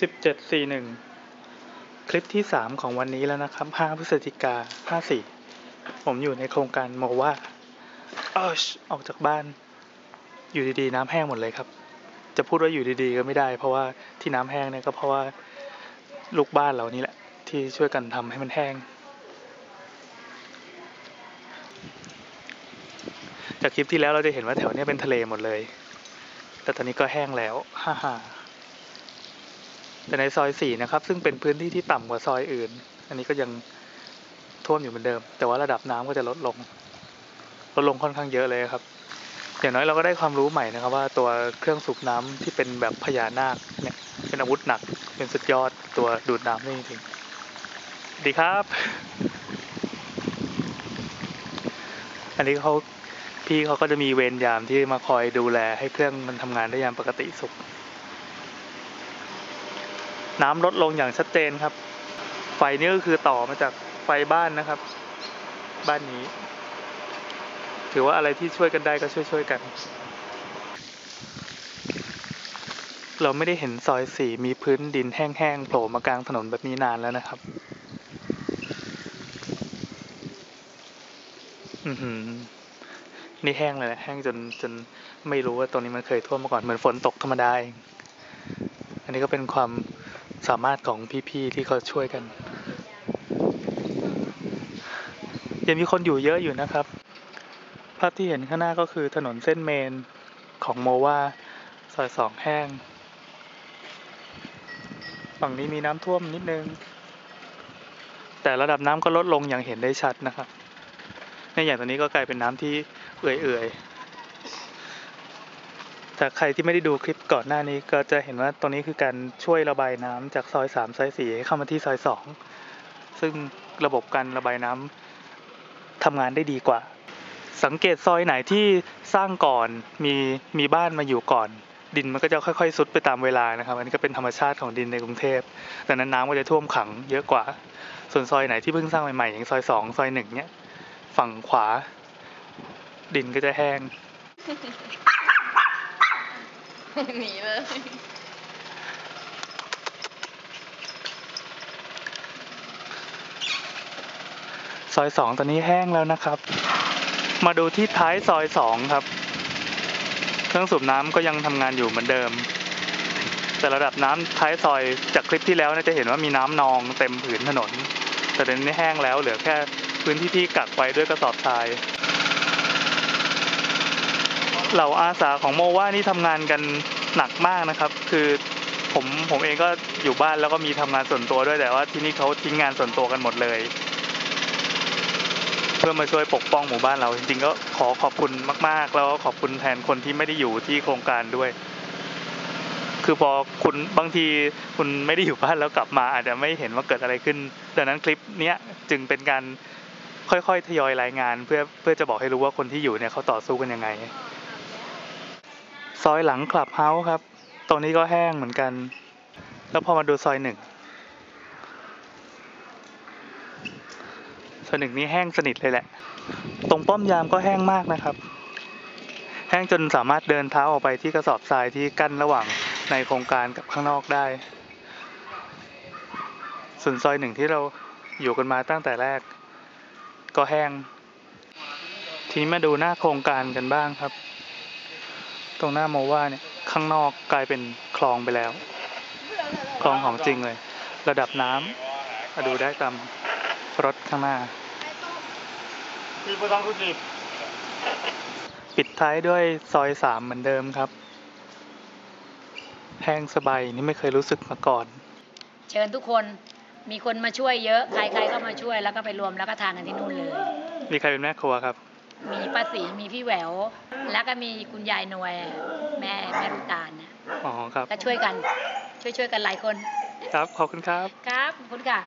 สิบเจ็ดสี่หนึ่งคลิปที่สามของวันนี้แล้วนะครับห้าพฤศจิกาห้าสี่ผมอยู่ในโครงการโมว่าเออออกจากบ้าน อยู่ดีๆ น้ำแห้งหมดเลยครับ จะพูดว่าอยู่ดีๆ ก็ไม่ได้ เพราะว่าที่น้ำแห้งเนี่ยก็เพราะว่าลูกบ้านเรานี่แหละ ที่ช่วยกันทำให้มันแห้ง จากคลิปที่แล้วเราจะเห็นว่าแถวเนี้ยเป็นทะเลหมดเลย แต่ตอนนี้ก็แห้งแล้ว ฮ่าฮ่า แต่ในซอยสี่นะครับ ซึ่งเป็นพื้นที่ที่ต่ำกว่าซอยอื่น อันนี้ก็ยังท่วมอยู่เหมือนเดิม แต่ว่าระดับน้ำก็จะลดลง ลดลงค่อนข้างเยอะเลยครับ อย่างน้อยเราก็ได้ความรู้ใหม่นะครับ ว่าตัวเครื่องสูบน้ำที่เป็นแบบพญานาคเนี่ยเป็นอาวุธหนัก เป็นสุดยอดตัวดูดน้ำนี่จริงดีครับ อันนี้เขาพี่เขาก็จะมีเวรยามที่มาคอยดูแลให้เครื่องมันทำงานได้อย่างปกติสุข น้ำลดลงอย่างชัดเจนครับ ไฟนี่ก็คือต่อมาจากไฟบ้านนะครับ บ้านนี้ ถือว่าอะไรที่ช่วยกันได้ก็ช่วยช่วยๆกัน เราไม่ได้เห็นซอยสี่มีพื้นดินแห้งๆโผล่มากลางถนนแบบนี้นานแล้วนะครับ อือหือนี่แห้งเลยแหละแห้งจนจนไม่รู้ว่าตรงนี้มันเคยท่วมมาก่อนเหมือนฝนตกธรรมดาเองอันนี้ก็เป็นความ สามารถของพี่ๆที่เขาช่วยกันยังมีคนอยู่เยอะอยู่นะครับ ภาพที่เห็นข้างหน้าก็คือถนนเส้นเมนของโมวาซอยสองแห้ง ฝั่งนี้มีน้ำท่วมนิดนึง แต่ระดับน้ำก็ลดลงอย่างเห็นได้ชัดนะครับ ในอย่างตอนนี้ก็กลายเป็นน้ำที่เอื่อยๆ แต่ใครที่ไม่ได้ดูคลิปก่อนหน้านี้ก็จะเห็นว่าตรงนี้คือการช่วยระบายน้ำจากซอยสามซอยสี่เข้ามาที่ซอยสองซึ่งระบบการระบายน้ำทำงานได้ดีกว่า สังเกตซอยไหนที่สร้างก่อนมีมีบ้านมาอยู่ก่อน ดินมันก็จะค่อยๆซุดไปตามเวลานะครับ อันนี้ก็เป็นธรรมชาติของดินในกรุงเทพดังนั้นน้ำก็จะท่วมขังเยอะกว่า ส่วนซอยไหนที่เพิ่งสร้างใหม่ๆอย่างซอยสองซอยหนึ่งเนี้ยฝั่งขวา ดินก็จะแห้ง หนีเลย ซอยสองตอนนี้แห้งแล้วนะครับ มาดูที่ท้ายซอยสองครับ เครื่องสูบน้ำก็ยังทำงานอยู่เหมือนเดิม แต่ระดับน้ำท้ายซอยจากคลิปที่แล้วน่าจะเห็นว่ามีน้ำนองเต็มผืนถนน แต่ตอนนี้แห้งแล้วเหลือแค่พื้นที่ที่กักไว้ด้วยกระสอบทราย เหล่าอาสาของโมว่านี่ทำงานกันหนักมากนะครับ คือผมผมเองก็อยู่บ้านแล้วก็มีทำงานส่วนตัวด้วยแต่ว่าที่นี่เขาทิ้งงานส่วนตัวกันหมดเลย เพื่อมาช่วยปกป้องหมู่บ้านเราจริงๆก็ขอขอบคุณมาก ๆ แล้วก็ขอบคุณแทนคนที่ไม่ได้อยู่ที่โครงการด้วย คือพอคุณบางทีคุณไม่ได้อยู่บ้านแล้วกลับมา อาจจะไม่เห็นว่าเกิดอะไรขึ้น ดังนั้นคลิปเนี้ยจึงเป็นการค่อยๆ ทยอยรายงาน เพื่อเพื่อจะบอกให้รู้ว่าคนที่อยู่เนี่ยเขาต่อสู้กันยังไง ซอยหลังคลับเฮาส์ครับ ตรงนี้ก็แห้งเหมือนกัน แล้วพอมาดูซอยหนึ่งซอยหนึ่งนี่แห้งสนิทเลยแหละ ตรงป้อมยามก็แห้งมากนะครับ แห้งจนสามารถเดินเท้าออกไปที่กระสอบทรายที่กั้นระหว่างในโครงการกับข้างนอกได้ ส่วนซอยหนึ่งที่เราอยู่กันมาตั้งแต่แรก ก็แห้ง ทีนี้มาดูหน้าโครงการกันบ้างครับ ตรงหน้าโมว่าเนี่ยข้างนอกกลายเป็นคลองไปแล้ว คลองของจริงเลย ระดับน้ำมาดูได้ตามรถข้างหน้า ปิดท้ายด้วยซอยสามเหมือนเดิมครับ แห้งสบายนี่ไม่เคยรู้สึกมาก่อน เชิญทุกคนมีคนมาช่วยเยอะ ใครๆก็มาช่วยแล้วก็ไปรวมแล้วก็ทานกันที่นู่นเลย มีใครเป็นแม่ครัวครับ มีป้าศรีมีพี่แหวว แล้วก็มีคุณยายนวยแม่แม่ลูกตาลนะอ๋อครับก็ช่วยกัน ช่วยๆกันหลายคน ครับ ขอบคุณครับ ครับขอบคุณค่ะ